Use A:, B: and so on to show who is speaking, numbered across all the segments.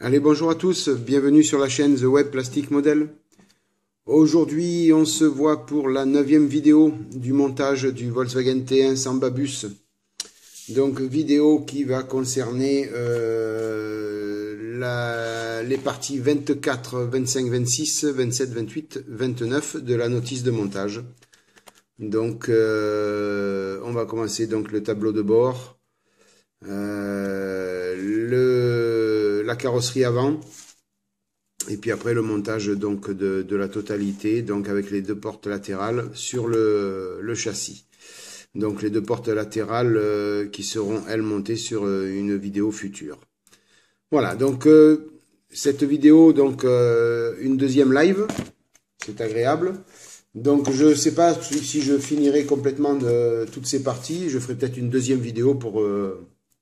A: Allez, bonjour à tous, bienvenue sur la chaîne The Web Plastic Model. Aujourd'hui, on se voit pour la neuvième vidéo du montage du Volkswagen T1 Samba Bus. Donc, vidéo qui va concerner euh, les parties 24, 25, 26, 27, 28, 29 de la notice de montage. Donc, euh, on va commencer donc le tableau de bord, euh, le, carrosserie avant, et puis après le montage donc de, la totalité, donc avec les deux portes latérales sur le, châssis. Donc les deux portes latérales euh, qui seront elles montées sur euh, une vidéo future. Voilà, donc euh, cette vidéo, donc une deuxième live, c'est agréable. Donc je sais pas si je finirai complètement de toutes ces parties, je ferai peut-être une deuxième vidéo pour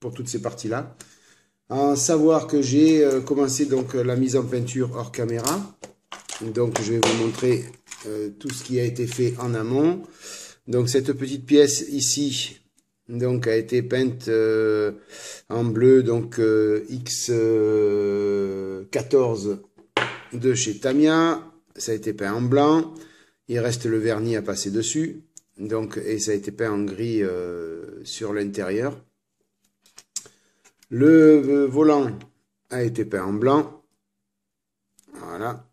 A: pour toutes ces parties-là. À savoir que j'ai euh, commencé donc la mise en peinture hors caméra. Donc je vais vous montrer euh, tout ce qui a été fait en amont. Donc cette petite pièce ici donc a été peinte euh, en bleu donc X14 de chez Tamiya. Ça a été peint en blanc. Il reste le vernis à passer dessus. Donc et ça a été peint en gris sur l'intérieur. Le volant a été peint en blanc. Voilà.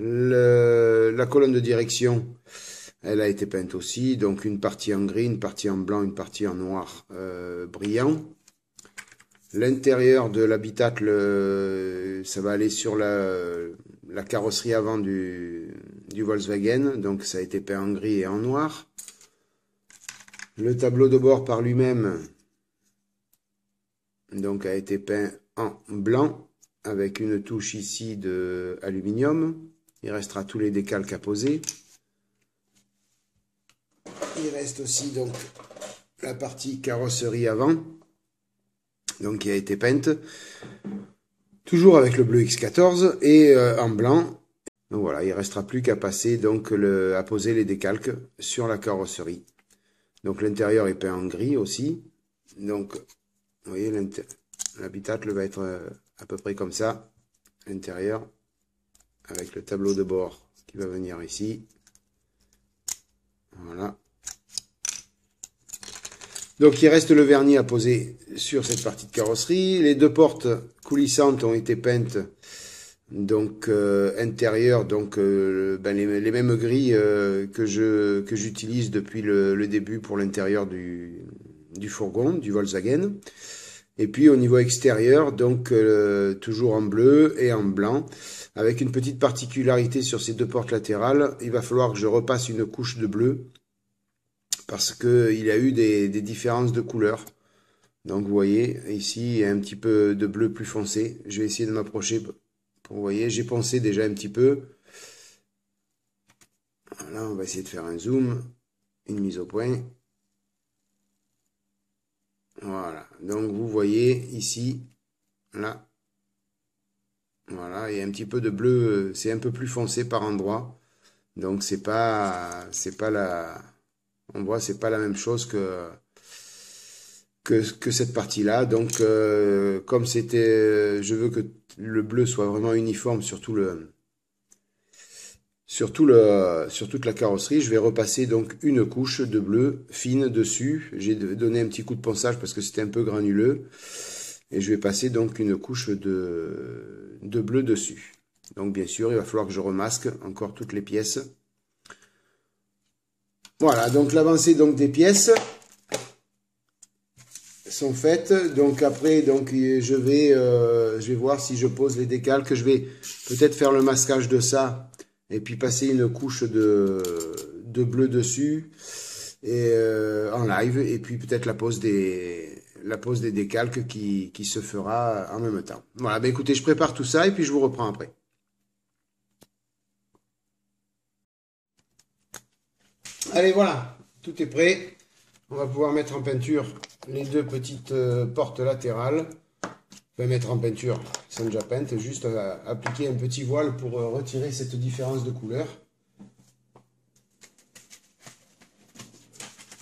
A: la colonne de direction, elle a été peinte aussi. Donc une partie en gris, une partie en blanc, une partie en noir euh, brillant. L'intérieur de l'habitacle, ça va aller sur la, carrosserie avant du Volkswagen. Donc ça a été peint en gris et en noir. Le tableau de bord par lui-même donc a été peint en blanc avec une touche ici de aluminium. Il restera tous les décalques à poser. Il reste aussi donc la partie carrosserie avant, donc qui a été peinte toujours avec le bleu X14 et euh, en blanc. Donc voilà, il restera plus qu'à passer donc à poser les décalques sur la carrosserie. Donc l'intérieur est peint en gris aussi. Donc, vous voyez, l'habitacle va être euh, à peu près comme ça. L'intérieur, avec le tableau de bord qui va venir ici. Voilà. Donc il reste le vernis à poser sur cette partie de carrosserie. Les deux portes coulissantes ont été peintes donc euh, intérieur donc euh, ben, les, mêmes grilles euh, que je que j'utilise depuis le, début pour l'intérieur du, du fourgon du Volkswagen. Et puis au niveau extérieur donc toujours en bleu et en blanc avec une petite particularité sur ces deux portes latérales il va falloir que je repasse une couche de bleu parce que il y a eu des, des différences de couleurs. Donc vous voyez ici il y a un petit peu de bleu plus foncé. Je vais essayer de m'approcher vous voyez, j'ai pensé déjà un petit peu. Voilà, on va essayer de faire un zoom, une mise au point. Voilà, donc vous voyez ici, là, voilà, il y a un petit peu de bleu, c'est un peu plus foncé par endroit. Donc c'est pas, c'est pas la, on voit, c'est pas la même chose que que, que cette partie-là. Donc euh, comme c'était, je veux que le bleu soit vraiment uniforme sur tout le sur, le, sur toute la carrosserie, je vais repasser donc une couche de bleu fine dessus. J'ai donné un petit coup de ponçage parce que c'était un peu granuleux. Et je vais passer donc une couche de, de bleu dessus. Donc bien sûr, il va falloir que je remasque encore toutes les pièces. Voilà, donc l'avancée donc des pièces sont faites. Donc après, donc je vais, euh, je vais voir si je pose les décalques. Je vais peut-être faire le masquage de ça et puis passer une couche de, de bleu dessus et euh, en live et puis peut-être la pose des la pose des décalques qui, qui se fera en même temps. Voilà, ben écoutez, je prépare tout ça et puis je vous reprends après. Allez, voilà, tout est prêt. On va pouvoir mettre en peinture les deux petites euh, portes latérales. On va mettre en peinture, sont déjà peintes, juste appliquer un petit voile pour euh, retirer cette différence de couleur.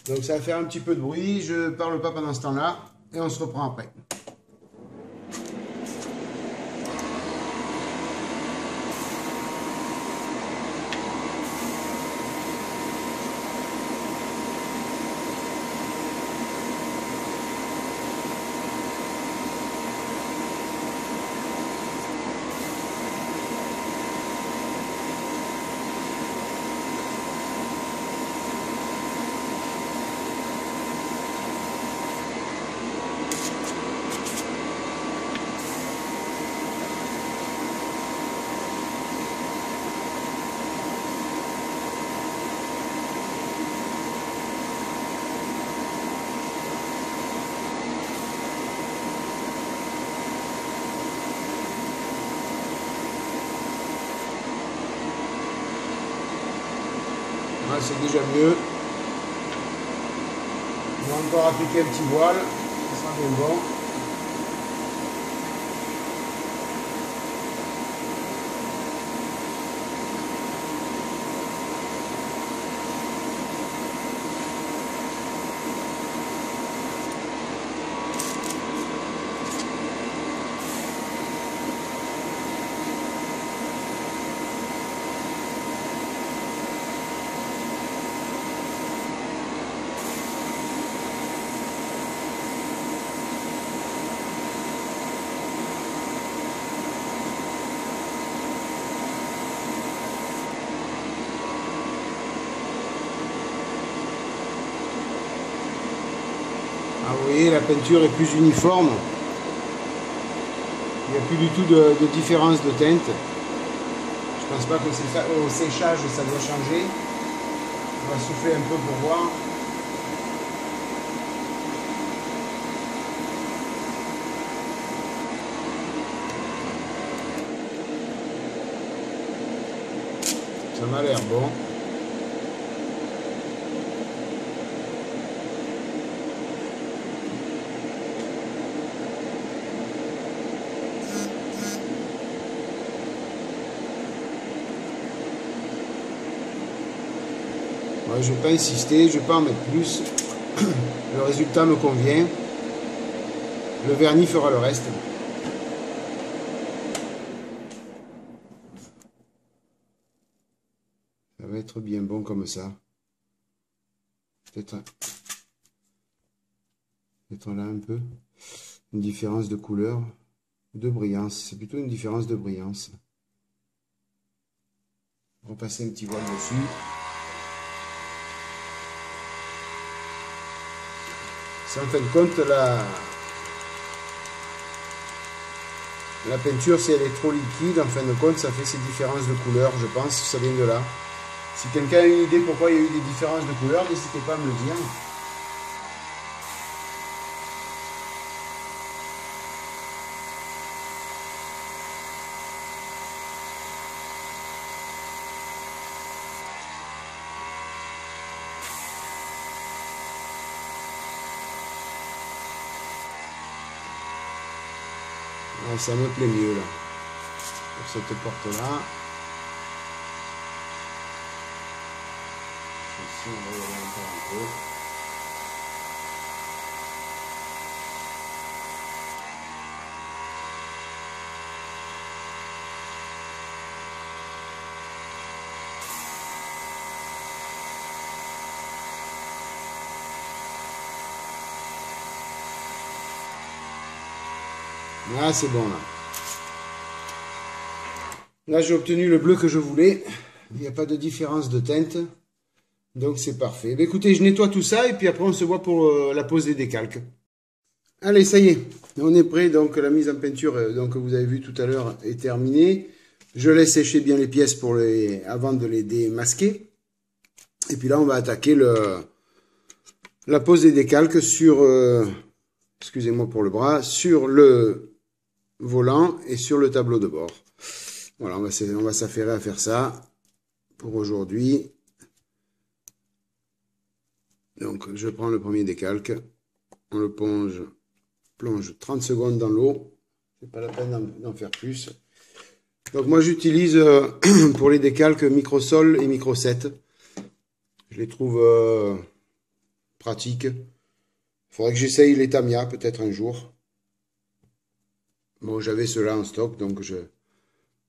A: Donc ça va faire un petit peu de bruit, je parle pas pendant ce temps-là et on se reprend après. C'est déjà mieux. On va encore appliquer un petit voile. Ça sera bien bon. Ah, vous voyez, la peinture est plus uniforme. Il n'y a plus du tout de, différence de teinte. Je pense pas que ça, au séchage ça doit changer. On va souffler un peu pour voir. Ça m'a l'air bon. Je ne vais pas insister, je ne vais pas en mettre plus. Le résultat me convient. Le vernis fera le reste. Ça va être bien bon comme ça. Peut-être peut là un peu. Une différence de couleur, de brillance. C'est plutôt une différence de brillance. On va passer un petit voile dessus. En fin de compte la, peinture, si elle est trop liquide, en fin de compte, ça fait ces différences de couleurs, je pense, ça vient de là. Si quelqu'un a une idée pourquoi il y a eu des différences de couleurs, n'hésitez pas à me le dire. Ça me plaît mieux là. Pour cette porte-là. Ici, on va y aller encore un peu. Ah, c'est bon là. Là, j'ai obtenu le bleu que je voulais. Il n'y a pas de différence de teinte. Donc, c'est parfait. Eh écoutez, je nettoie tout ça et puis après, on se voit pour euh, la pose des décalques. Allez, ça y est. On est prêt. Donc, la mise en peinture, euh, donc, que vous avez vu tout à l'heure, est terminée. Je laisse sécher bien les pièces pour les, avant de les démasquer. Et puis là, on va attaquer le, la pose des décalques sur, euh, excusez-moi pour le bras, sur le volant et sur le tableau de bord. Voilà, on va, s'affairer à faire ça pour aujourd'hui. Donc, je prends le premier décalque, on le plonge, plonge 30 secondes dans l'eau. C'est pas la peine d'en faire plus. Donc, moi, j'utilise euh, pour les décalques Microsol et Micro 7. Je les trouve euh, pratiques. Il faudrait que j'essaye les Tamiya peut-être un jour. Bon, j'avais cela en stock, donc je,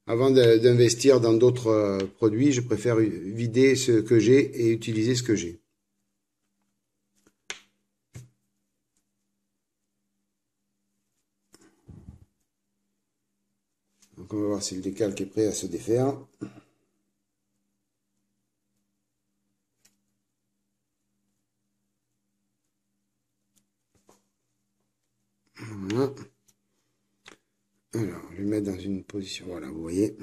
A: avant d'investir dans d'autres euh, produits, je préfère vider ce que j'ai et utiliser ce que j'ai. Donc on va voir si le décalque est prêt à se défaire. Voilà. Alors, je vais mettre dans une position, voilà, vous voyez.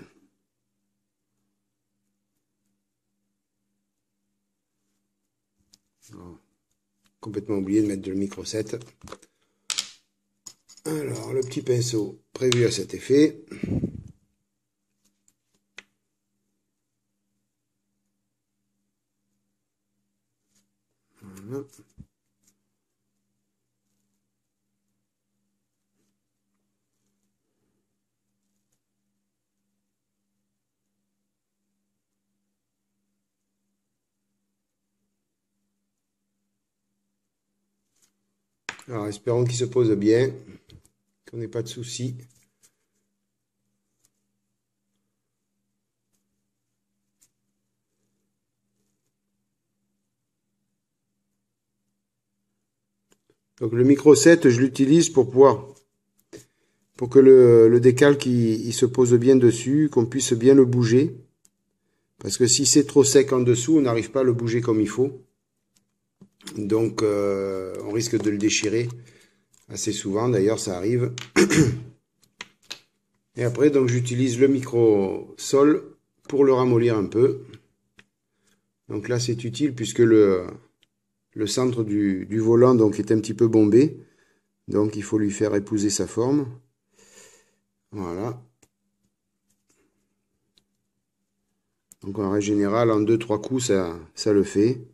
A: complètement oublié de mettre le micro 7. Alors, le petit pinceau prévu à cet effet. Voilà. Alors, espérons qu'il se pose bien, qu'on n'ait pas de soucis. Donc le micro 7, je l'utilise pour pouvoir, pour que le, décalque il, se pose bien dessus, qu'on puisse bien le bouger. Parce que si c'est trop sec en dessous, on n'arrive pas à le bouger comme il faut. Donc euh, on risque de le déchirer assez souvent, d'ailleurs ça arrive. Et après, donc j'utilise le micro sol pour le ramollir un peu. Donc là c'est utile puisque le, le centre du, volant donc est un petit peu bombé. Donc il faut lui faire épouser sa forme. Voilà. Donc en règle générale, en 2-3 coups, ça, ça le fait.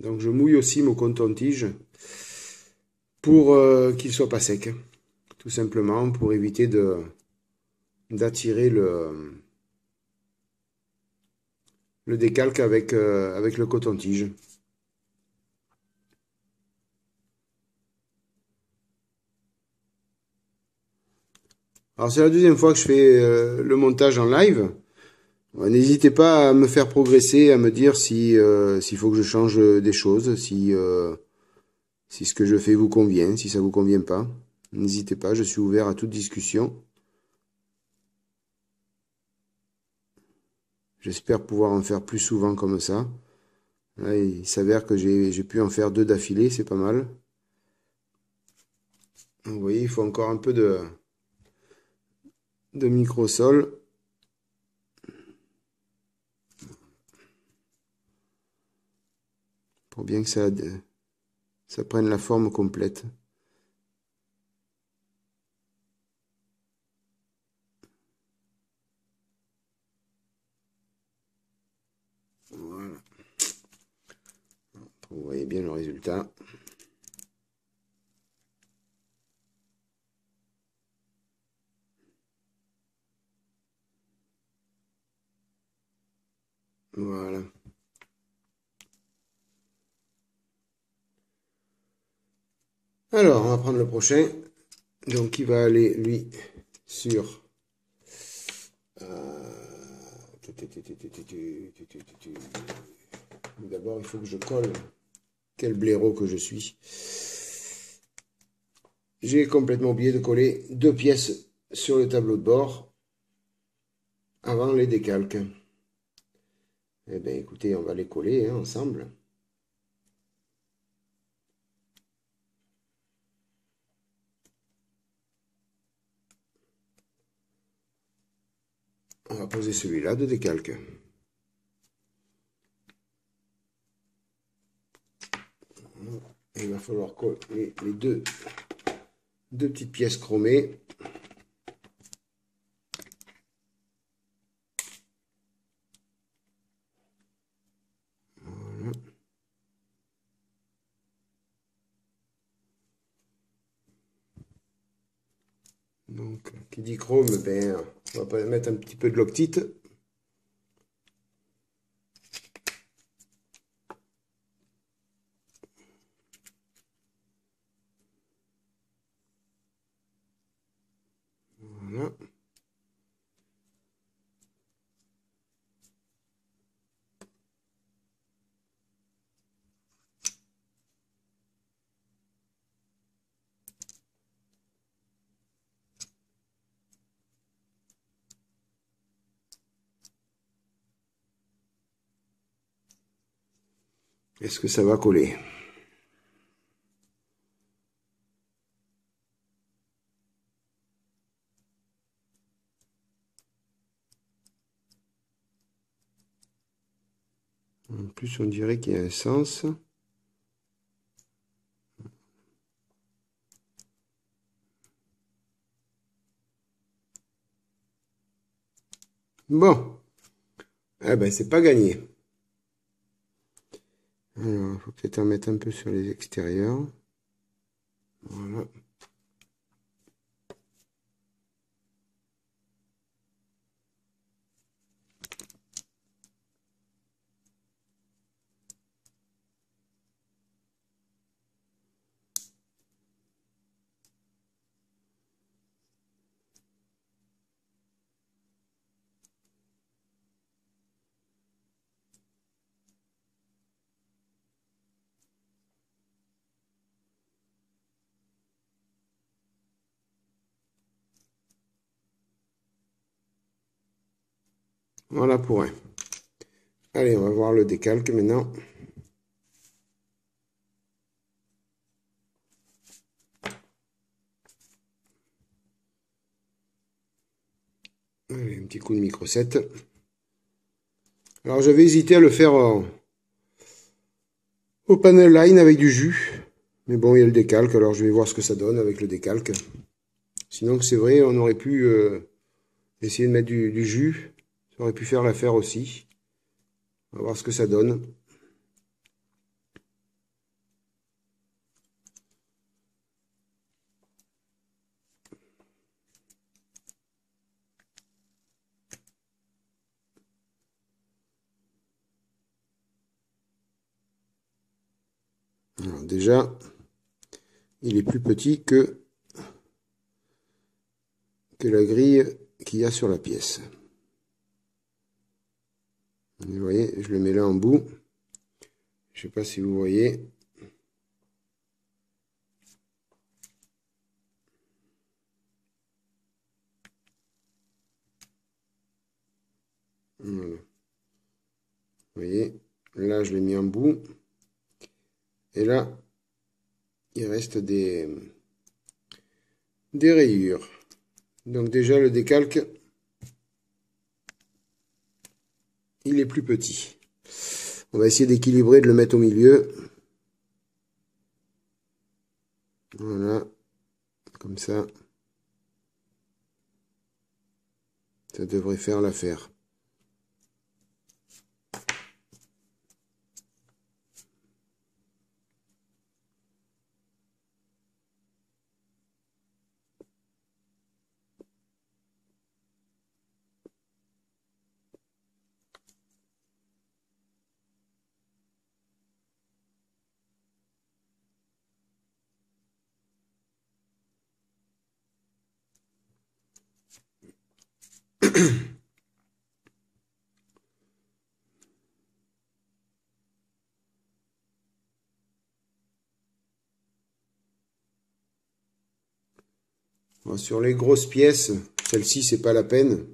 A: Donc je mouille aussi mon coton-tige pour euh, qu'il soit pas sec tout simplement pour éviter d'attirer le décalque avec, euh, le coton-tige. Alors c'est la deuxième fois que je fais euh, le montage en live. N'hésitez pas à me faire progresser, à me dire si euh, s'il faut que je change des choses, si si ce que je fais vous convient, si ça vous convient pas. N'hésitez pas, je suis ouvert à toute discussion. J'espère pouvoir en faire plus souvent comme ça. il s'avère que j'ai pu en faire deux d'affilée, c'est pas mal. Vous voyez, il faut encore un peu de, de microsol. Pour bien que ça, ça prenne la forme complète. Vous voyez bien le résultat. Voilà. Alors, on va prendre le prochain. Donc, il va aller, lui, sur... D'abord, il faut que je colle quel blaireau que je suis. J'ai complètement oublié de coller deux pièces sur le tableau de bord avant les décalques. Eh bien, écoutez, on va les coller hein, ensemble. Va poser celui-là de décalque. il va falloir coller les deux, deux petites pièces chromées. Voilà. Donc, qui dit chrome, ben, on va mettre un petit peu de loctite. Est-ce que ça va coller? En plus, on dirait qu'il y a un sens. Bon. Eh ben, c'est pas gagné. Alors, il faut peut-être en mettre un peu sur les extérieurs. Voilà. Voilà pour un. Allez, on va voir le décalque maintenant. Allez, un petit coup de micro 7. Alors j'avais hésité à le faire au panel line avec du jus. Mais bon, il y a le décalque, alors je vais voir ce que ça donne avec le décalque. Sinon, c'est vrai, on aurait pu euh, essayer de mettre du jus aurait pu faire l'affaire aussi. On va voir ce que ça donne. Déjà, il est plus petit que, que la grille qu'il y a sur la pièce. Vous voyez, je le mets là en bout. Je sais pas si vous voyez. Vous voyez, là je l'ai mis en bout. Et là, il reste des, des rayures. Donc déjà le décalque, il est plus petit. On va essayer d'équilibrer, de le mettre au milieu. Voilà, comme ça. Ça devrait faire l'affaire. Sur les grosses pièces, celle-ci c'est pas la peine,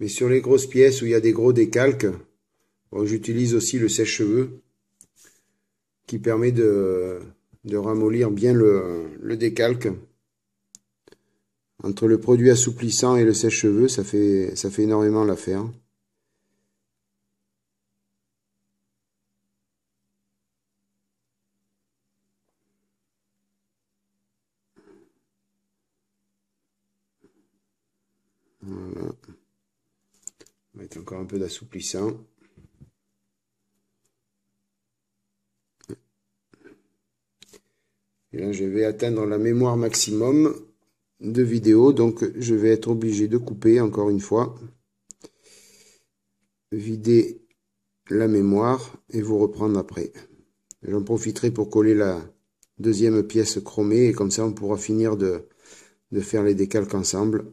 A: mais sur les grosses pièces où il y a des gros décalques, j'utilise aussi le sèche-cheveux qui permet de, de ramollir bien le, le décalque. Entre le produit assouplissant et le sèche-cheveux, ça fait, ça fait énormément l'affaire. Voilà. On va mettre encore un peu d'assouplissant. Et là, je vais atteindre la mémoire maximum de vidéo, donc je vais être obligé de couper encore une fois, vider la mémoire et vous reprendre après. J'en profiterai pour coller la deuxième pièce chromée et comme ça on pourra finir de, de faire les décalques ensemble.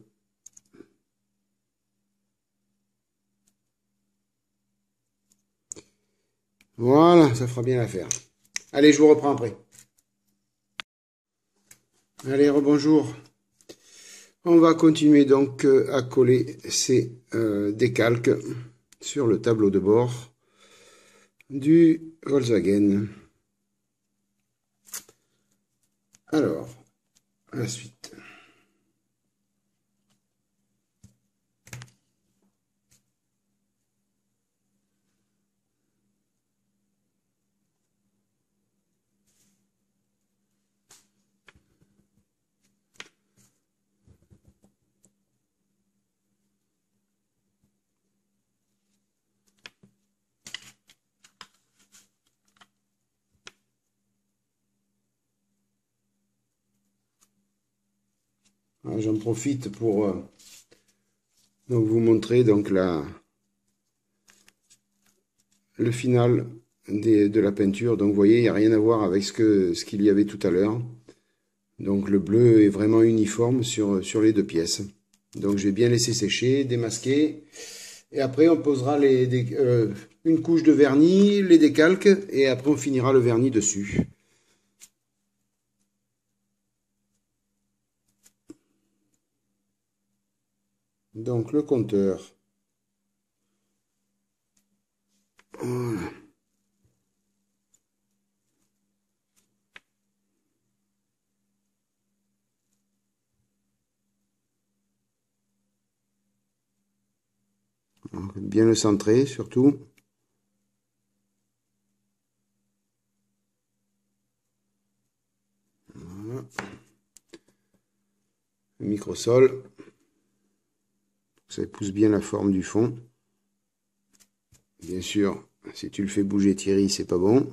A: Voilà, ça fera bien l'affaire. Allez, je vous reprends après. Allez, rebonjour. On va continuer donc euh, à coller ces euh, décalques sur le tableau de bord du Volkswagen. Alors, la suite. J'en profite pour euh, vous montrer donc la, le final de la peinture. Donc vous voyez, il n'y a rien à voir avec ce qu'il ce qu'il y avait tout à l'heure. Donc le bleu est vraiment uniforme sur, les deux pièces. Donc je vais bien laisser sécher, démasquer. Et après on posera euh, une couche de vernis, les décalques, et après on finira le vernis dessus. Donc le compteur. Bien le centrer surtout. Voilà. Microsol. Ça épouse bien la forme du fond. Bien sûr, si tu le fais bouger Thierry, c'est pas bon.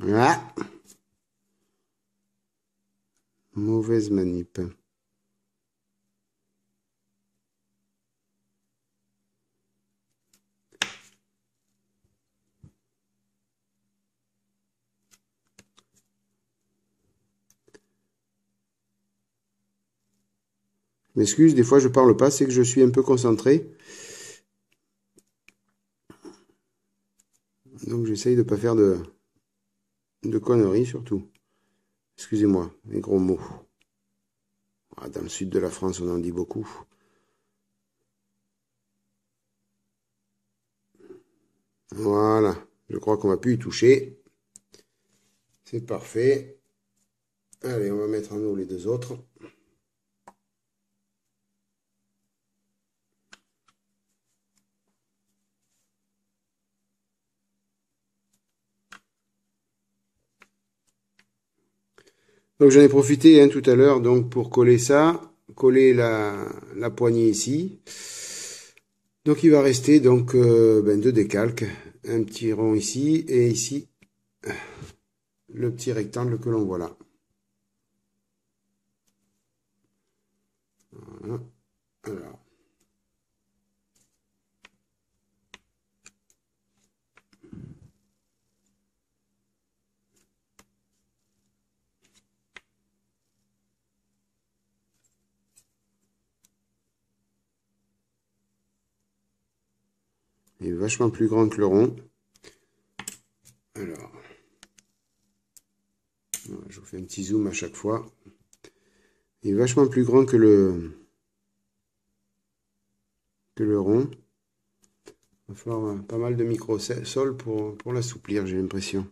A: Ah. Mauvaise manip. M'excuse, des fois je parle pas, c'est que je suis un peu concentré. Donc j'essaye de pas faire de, de conneries surtout. Excusez-moi, les gros mots. Ah, dans le sud de la France, on en dit beaucoup. Voilà, je crois qu'on va plus y toucher. C'est parfait. Allez, on va mettre en eau les deux autres. Donc j'en ai profité hein, tout à l'heure donc pour coller ça, coller la, poignée ici. Donc il va rester donc euh, ben, deux décalques, un petit rond ici et ici le petit rectangle que l'on voit là. Voilà. Alors. Est vachement plus grand que le rond. Alors, je vous fais un petit zoom à chaque fois. Il est vachement plus grand que le, que le rond. Il va falloir pas mal de micro-sol pour l'assouplir, j'ai l'impression.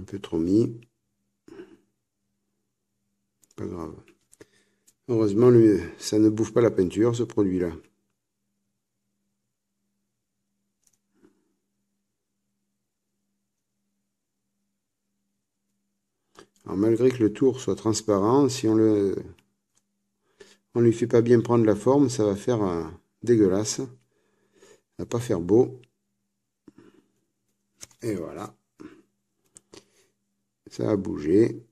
A: un peu trop mis. Pas grave. Ça ne bouffe pas la peinture, ce produit-là. Alors, malgré que le tour soit transparent, si on le on lui fait pas bien prendre la forme, ça va faire euh, dégueulasse. Ça va pas faire beau. Et voilà ça a bougé.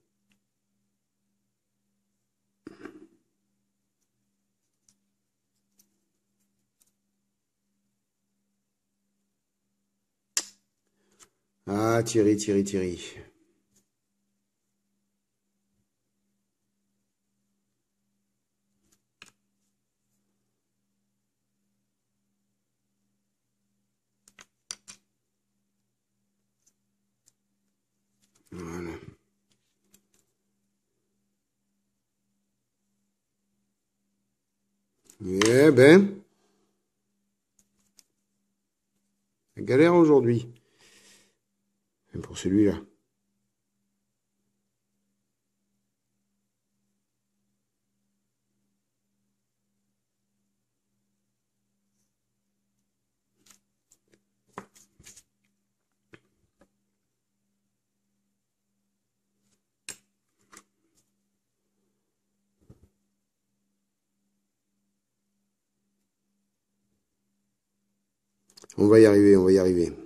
A: Ah, Thierry, Thierry, Thierry. Voilà. Eh ben, galère aujourd'hui. Pour celui-là. On va y arriver, on va y arriver.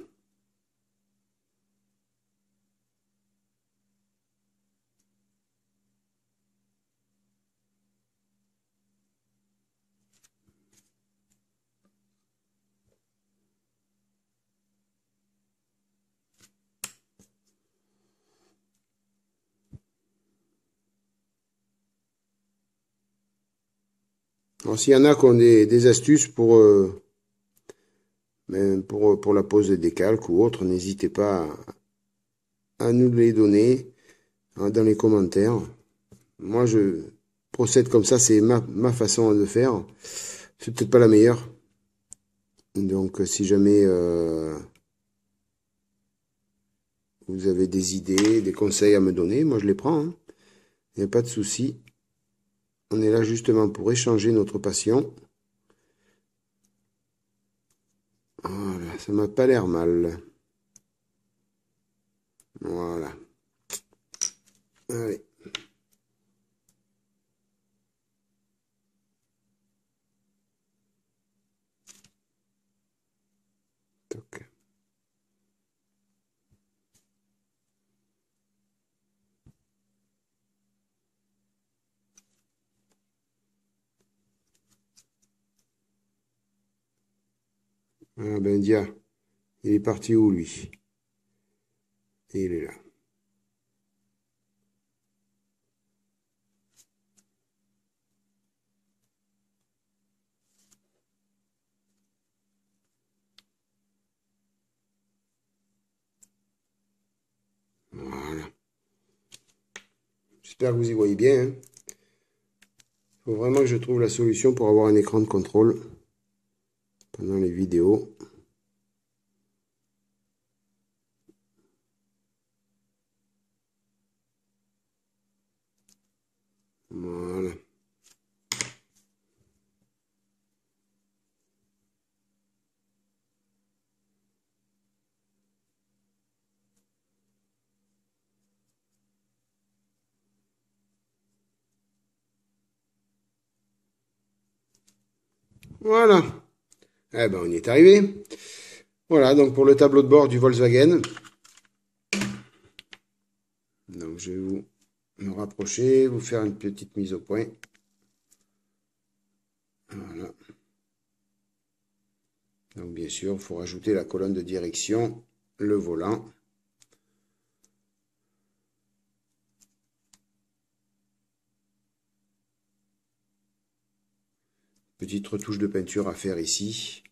A: S'il y en a qui ont des, astuces pour, euh, pour, pour la pose des décalques ou autre, n'hésitez pas à, nous les donner hein, dans les commentaires. Moi, je procède comme ça, c'est ma, ma, façon de faire. C'est peut-être pas la meilleure. Donc, si jamais euh, vous avez des idées, des conseils à me donner, moi je les prends. Hein. Il n'y a pas de souci. On est là justement pour échanger notre passion. Voilà, ça m'a pas l'air mal. Voilà. Allez. Ah ben dia, il est parti où lui? Il est là. Voilà. J'espère que vous y voyez bien. Il hein. faut vraiment que je trouve la solution pour avoir un écran de contrôle pendant les vidéos. Voilà. Eh ben, on y est arrivé. Voilà, donc pour le tableau de bord du Volkswagen. Donc, je vais vous me rapprocher, vous faire une petite mise au point. Voilà. Donc, bien sûr, il faut rajouter la colonne de direction, le volant. Petite retouche de peinture à faire ici.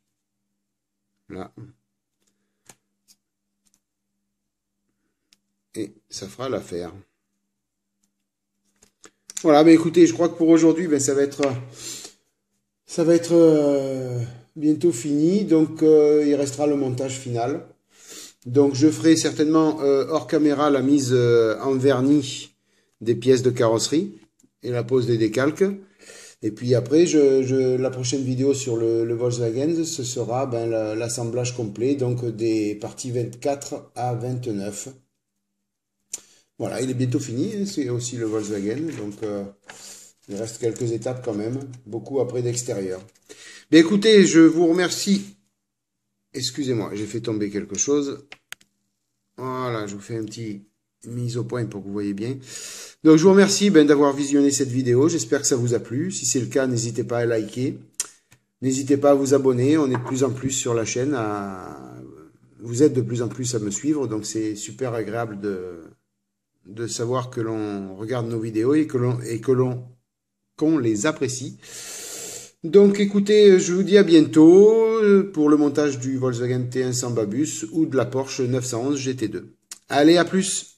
A: Et ça fera l'affaire. Voilà, mais écoutez, je crois que pour aujourd'hui, ben, ça va être, ça va être euh, bientôt fini. Donc, euh, il restera le montage final. Donc, je ferai certainement euh, hors caméra la mise en vernis des pièces de carrosserie et la pose des décalques. Et puis après, je, la prochaine vidéo sur le, Volkswagen, ce sera ben, l'assemblage complet, donc des parties 24 à 29. Voilà, il est bientôt fini, hein, c'est aussi le Volkswagen, donc euh, il reste quelques étapes quand même, beaucoup après d'extérieur. Bien écoutez, je vous remercie. Excusez-moi, j'ai fait tomber quelque chose. Voilà, je vous fais un petit mise au point pour que vous voyez bien. Donc je vous remercie ben, d'avoir visionné cette vidéo. J'espère que ça vous a plu. Si c'est le cas, n'hésitez pas à liker. N'hésitez pas à vous abonner. On est de plus en plus sur la chaîne vous êtes de plus en plus à me suivre, donc c'est super agréable de, de savoir que l'on regarde nos vidéos et que l'on et que l'on qu'on les apprécie. Donc écoutez, je vous dis à bientôt pour le montage du Volkswagen T1 sans Babus ou de la Porsche 911 GT2. Allez, à plus